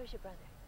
Where's your brother?